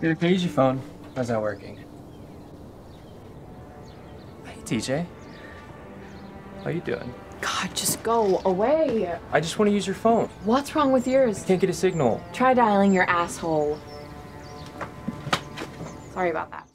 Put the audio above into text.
Your phone. How's that working? Hey, TJ. How you doing? God, just go away. I just want to use your phone. What's wrong with yours? Can't get a signal. Try dialing your asshole. Sorry about that.